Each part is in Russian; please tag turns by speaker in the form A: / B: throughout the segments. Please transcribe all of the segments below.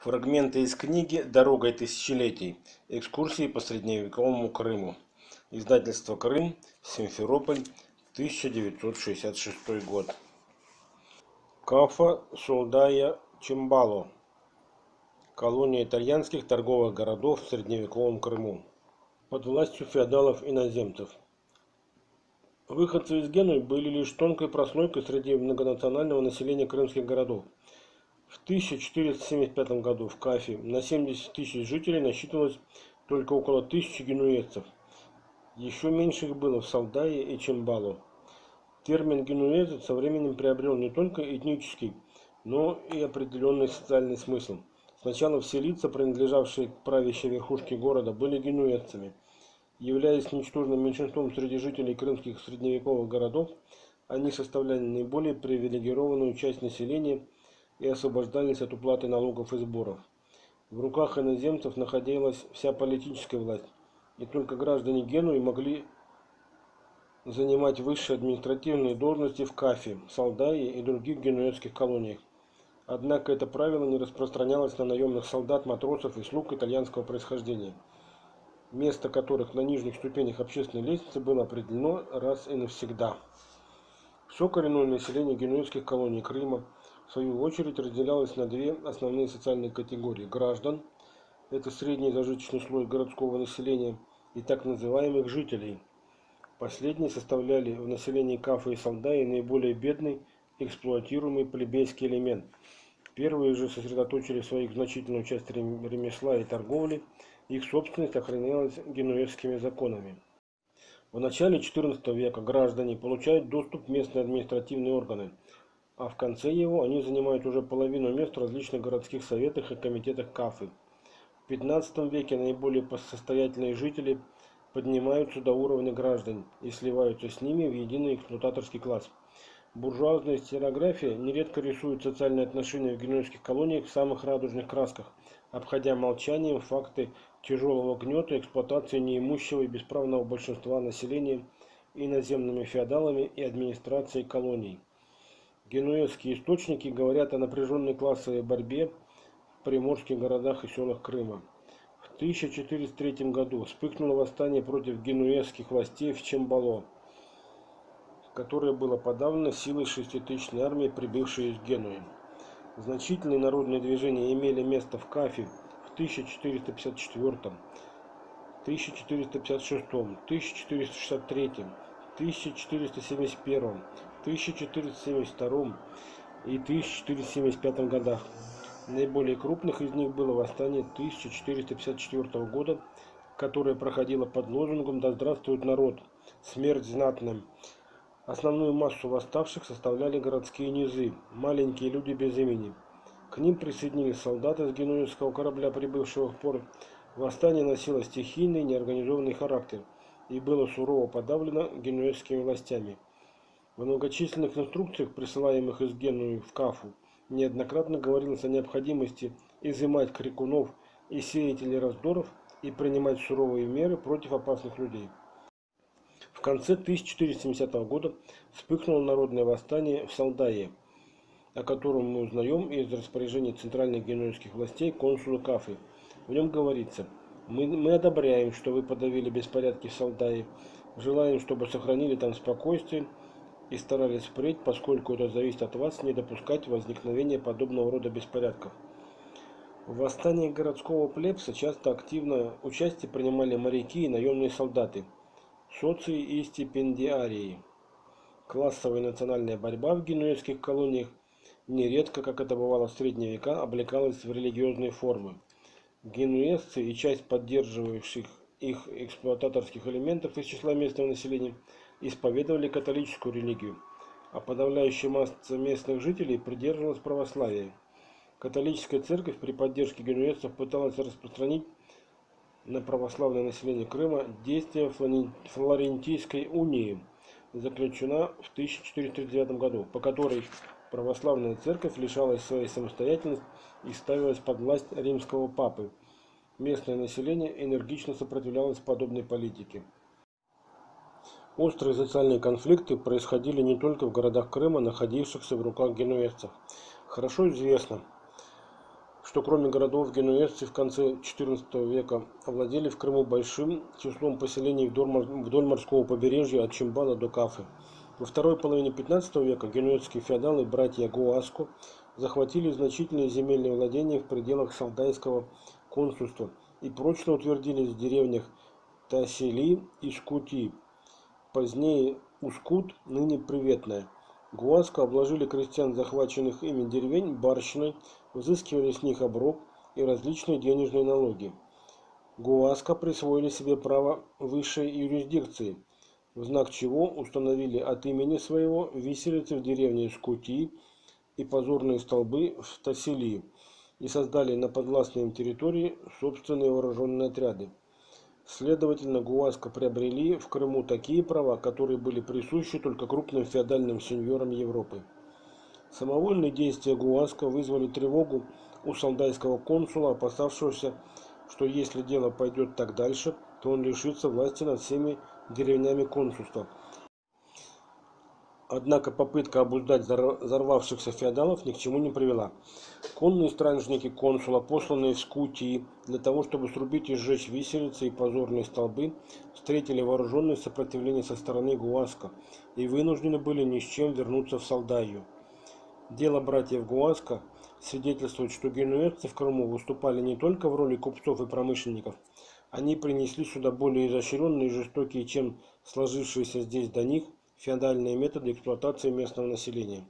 A: Фрагменты из книги «Дорогой тысячелетий. Экскурсии по средневековому Крыму». Издательство «Крым», Симферополь, 1966 год. Кафа Солдая Чимбало. Колония итальянских торговых городов в средневековом Крыму. Под властью феодалов-иноземцев. Выходцы из Генуи были лишь тонкой прослойкой среди многонационального населения крымских городов – в 1475 году в Кафе на 70 тысяч жителей насчитывалось только около тысячи генуэзцев. Еще меньше их было в Салдае и Чембало. Термин «генуэзец» со временем приобрел не только этнический, но и определенный социальный смысл. Сначала все лица, принадлежавшие к правящей верхушке города, были генуэзцами. Являясь ничтожным меньшинством среди жителей крымских средневековых городов, они составляли наиболее привилегированную часть населения – и освобождались от уплаты налогов и сборов. В руках иноземцев находилась вся политическая власть, и только граждане Генуи могли занимать высшие административные должности в Кафе, Салдае и других генуэзских колониях. Однако это правило не распространялось на наемных солдат, матросов и слуг итальянского происхождения, место которых на нижних ступенях общественной лестницы было определено раз и навсегда. Все коренное население генуэзских колоний Крыма – свою очередь разделялась на две основные социальные категории – граждан – это средний зажиточный слой городского населения, и так называемых жителей. Последние составляли в населении Кафа и Салдаи наиболее бедный, эксплуатируемый плебейский элемент. Первые же сосредоточили свою значительную часть ремесла и торговли, их собственность охранялась генуэзскими законами. В начале XIV века граждане получают доступ в местные административные органы – а в конце его они занимают уже половину мест в различных городских советах и комитетах КАФы. В XV веке наиболее состоятельные жители поднимаются до уровня граждан и сливаются с ними в единый эксплуататорский класс. Буржуазная стереография нередко рисует социальные отношения в генуэзских колониях в самых радужных красках, обходя молчанием факты тяжелого гнета эксплуатации неимущего и бесправного большинства населения иноземными феодалами и администрацией колоний. Генуэзские источники говорят о напряженной классовой борьбе в приморских городах и селах Крыма. В 1403 году вспыхнуло восстание против генуэзских властей в Чембало, которое было подавлено силой шеститысячной армии, прибывшей из Генуи. Значительные народные движения имели место в Кафе в 1454, 1456, 1463, 1471, 1472 и 1475 годах. Наиболее крупных из них было восстание 1454 года, которое проходило под лозунгом «Да здравствует народ! Смерть знатным!». Основную массу восставших составляли городские низы, маленькие люди без имени. К ним присоединились солдаты с генуэзского корабля, прибывшего в порт. Восстание носило стихийный, неорганизованный характер и было сурово подавлено генуэзскими властями. В многочисленных инструкциях, присылаемых из Генуи в Кафу, неоднократно говорилось о необходимости изымать крикунов и сеятелей раздоров и принимать суровые меры против опасных людей. В конце 1470 года вспыхнуло народное восстание в Салдае, о котором мы узнаем из распоряжения центральных генуэзских властей консула Кафы. В нем говорится, мы, мы одобряем, что вы подавили беспорядки в Салдае, желаем, чтобы сохранили там спокойствие и старались впредь, поскольку это зависит от вас, не допускать возникновения подобного рода беспорядков. В восстании городского плебса часто активно участие принимали моряки и наемные солдаты, соции и стипендиарии. Классовая и национальная борьба в генуэзских колониях нередко, как это бывало в средние века, облекалась в религиозные формы. Генуэзцы и часть поддерживающих их эксплуататорских элементов из числа местного населения – исповедовали католическую религию, а подавляющая масса местных жителей придерживалась православия. Католическая церковь при поддержке генуэзцев пыталась распространить на православное население Крыма действия Флорентийской унии, заключена в 1439 году, по которой православная церковь лишалась своей самостоятельности и ставилась под власть римского папы. Местное население энергично сопротивлялось подобной политике. Острые социальные конфликты происходили не только в городах Крыма, находившихся в руках генуэзцев. Хорошо известно, что кроме городов генуэзцы в конце XIV века овладели в Крыму большим числом поселений вдоль морского побережья от Чимбала до Кафы. Во второй половине XV века генуэзские феодалы братья Гуаско захватили значительные земельные владения в пределах Салдайского консульства и прочно утвердились в деревнях Тасили и Скути. Позднее Ускут, ныне Приветная. Гуаско обложили крестьян, захваченных ими деревень, барщиной, взыскивали с них оброк и различные денежные налоги. Гуаско присвоили себе право высшей юрисдикции, в знак чего установили от имени своего виселицы в деревне Скути и позорные столбы в Тасилии и создали на подвластной им территории собственные вооруженные отряды. Следовательно, Гуаско приобрели в Крыму такие права, которые были присущи только крупным феодальным сеньорам Европы. Самовольные действия Гуаско вызвали тревогу у солдайского консула, опасавшегося, что если дело пойдет так дальше, то он лишится власти над всеми деревнями консульства Однако попытка обуздать взорвавшихся феодалов ни к чему не привела. Конные стражники консула, посланные в Скутии для того, чтобы срубить и сжечь виселицы и позорные столбы, встретили вооруженное сопротивление со стороны Гуаска и вынуждены были ни с чем вернуться в Салдаю. Дело братьев Гуаска свидетельствует, что генуэзцы в Крыму выступали не только в роли купцов и промышленников, они принесли сюда более изощренные и жестокие, чем сложившиеся здесь до них, феодальные методы эксплуатации местного населения.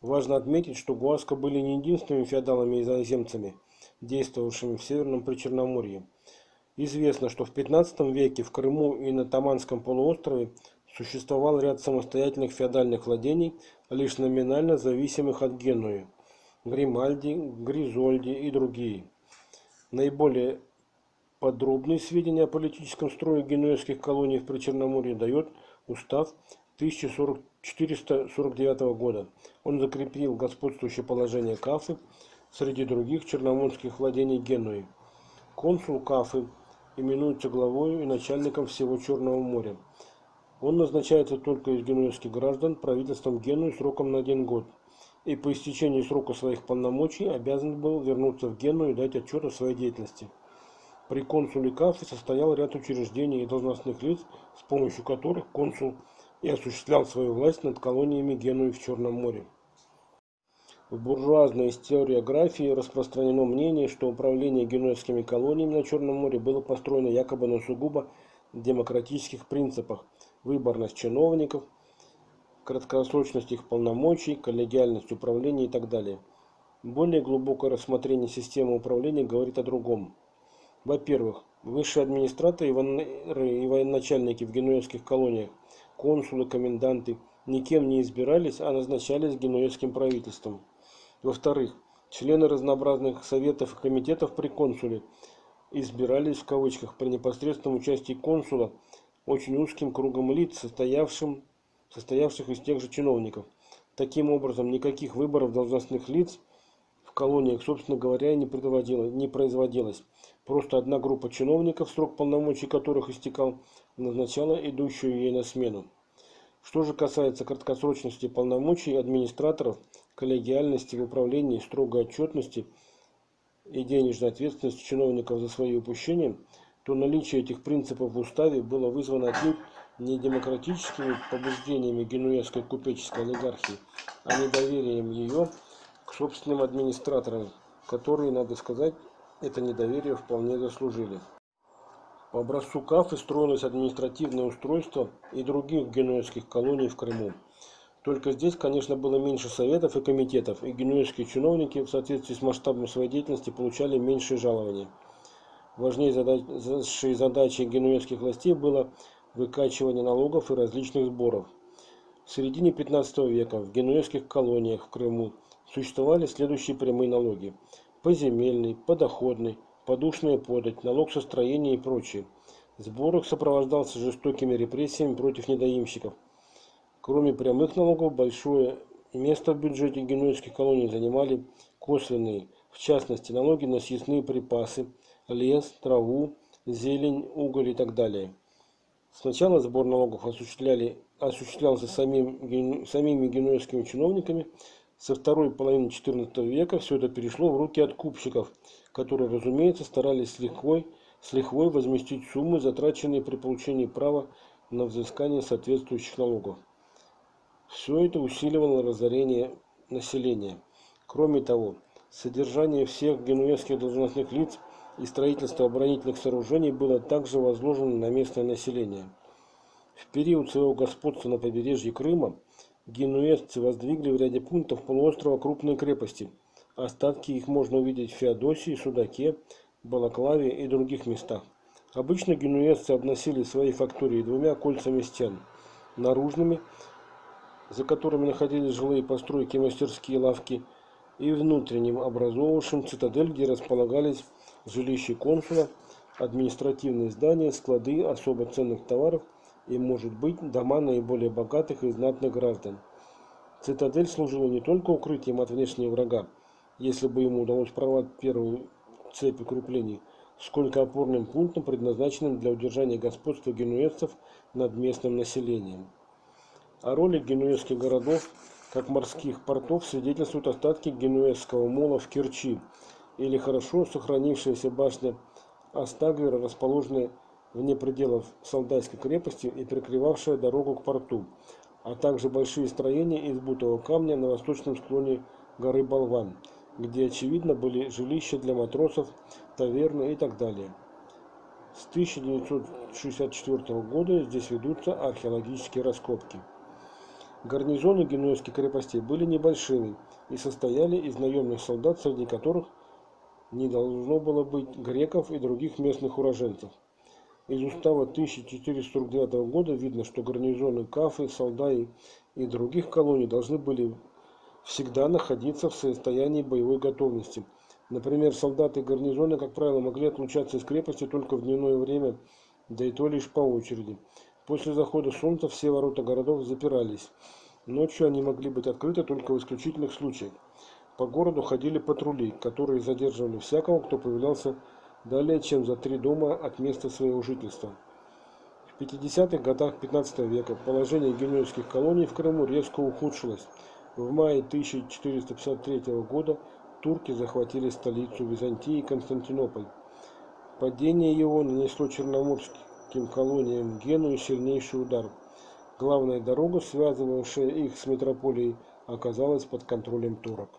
A: Важно отметить, что Гуаско были не единственными феодалами и иноземцами, действовавшими в Северном Причерноморье. Известно, что в XV веке в Крыму и на Таманском полуострове существовал ряд самостоятельных феодальных владений, лишь номинально зависимых от Генуи – Гримальди, Гризольди и другие. Наиболее подробные сведения о политическом строе генуэзских колоний в Причерноморье дает – Устав 1449 года. Он закрепил господствующее положение Кафы среди других черноморских владений Генуи. Консул Кафы именуется главой и начальником всего Черного моря. Он назначается только из генуэзских граждан правительством Генуи сроком на один год и по истечении срока своих полномочий обязан был вернуться в Геную и дать отчет о своей деятельности. При консуле Кафе состоял ряд учреждений и должностных лиц, с помощью которых консул и осуществлял свою власть над колониями Генуи в Черном море. В буржуазной историографии распространено мнение, что управление генуэзскими колониями на Черном море было построено якобы на сугубо демократических принципах – выборность чиновников, краткосрочность их полномочий, коллегиальность управления и так далее. Более глубокое рассмотрение системы управления говорит о другом – во-первых, высшие администраторы и военачальники в генуэзских колониях, консулы, коменданты, никем не избирались, а назначались генуэзским правительством. Во-вторых, члены разнообразных советов и комитетов при консуле избирались в кавычках при непосредственном участии консула очень узким кругом лиц, состоявшим, состоявших из тех же чиновников. Таким образом, никаких выборов должностных лиц в колониях, собственно говоря, не, не производилось. Просто одна группа чиновников, срок полномочий которых истекал, назначала идущую ей на смену. Что же касается краткосрочности полномочий администраторов, коллегиальности в управлении, строгой отчетности и денежной ответственности чиновников за свои упущения, то наличие этих принципов в уставе было вызвано отнюдь не демократическими побуждениями генуэзской купеческой олигархии, а недоверием ее к собственным администраторам, которые, надо сказать, это недоверие вполне заслужили. По образцу Кафы строилось административное устройство и других генуэзских колоний в Крыму. Только здесь, конечно, было меньше советов и комитетов, и генуэзские чиновники в соответствии с масштабом своей деятельности получали меньшее жалование. Важнейшей задачей генуэзских властей было выкачивание налогов и различных сборов. В середине 15 века в генуэзских колониях в Крыму существовали следующие прямые налоги поземельный, подоходный, подушная подать, налог со строения и прочее. Сбор их сопровождался жестокими репрессиями против недоимщиков. Кроме прямых налогов, большое место в бюджете генуэзских колоний занимали косвенные, в частности, налоги на съестные припасы, лес, траву, зелень, уголь и так далее. Сначала сбор налогов осуществляли, осуществлялся самим, самими генуэзскими чиновниками, Со второй половины XIV века все это перешло в руки откупщиков, которые, разумеется, старались с лихвой, с лихвой возместить суммы, затраченные при получении права на взыскание соответствующих налогов. Все это усиливало разорение населения. Кроме того, содержание всех генуэзских должностных лиц и строительство оборонительных сооружений было также возложено на местное население. В период своего господства на побережье Крыма генуэзцы воздвигли в ряде пунктов полуострова крупные крепости. Остатки их можно увидеть в Феодосии, Судаке, Балаклаве и других местах. Обычно генуэзцы обносили свои фактории двумя кольцами стен. Наружными, за которыми находились жилые постройки, мастерские лавки, и внутренним, образовавшим цитадель, где располагались жилища консула, административные здания, склады особо ценных товаров и, может быть, дома наиболее богатых и знатных граждан. Цитадель служила не только укрытием от внешнего врага, если бы ему удалось прорвать первую цепь укреплений, сколько опорным пунктом, предназначенным для удержания господства генуэзцев над местным населением. О роли генуэзских городов как морских портов свидетельствуют остатки генуэзского мола в Керчи или хорошо сохранившаяся башня Астагвера, расположенная вне пределов Солдатской крепости и перекрывавшая дорогу к порту, а также большие строения из бутового камня на восточном склоне горы Болван, где, очевидно, были жилища для матросов, таверны и так далее. С 1964 года здесь ведутся археологические раскопки. Гарнизоны генуэзских крепостей были небольшими и состояли из наемных солдат, среди которых не должно было быть греков и других местных уроженцев. Из устава 1449 года видно, что гарнизоны Кафы, Салдаи и других колоний должны были всегда находиться в состоянии боевой готовности. Например, солдаты гарнизона, как правило, могли отлучаться из крепости только в дневное время, да и то лишь по очереди. После захода солнца все ворота городов запирались. Ночью они могли быть открыты только в исключительных случаях. По городу ходили патрули, которые задерживали всякого, кто появлялся далее, чем за три дома от места своего жительства. В 50-х годах 15 века положение генуэзских колоний в Крыму резко ухудшилось. В мае 1453 года турки захватили столицу Византии Константинополь. Падение его нанесло черноморским колониям Геную сильнейший удар. Главная дорога, связывавшая их с метрополией, оказалась под контролем турок.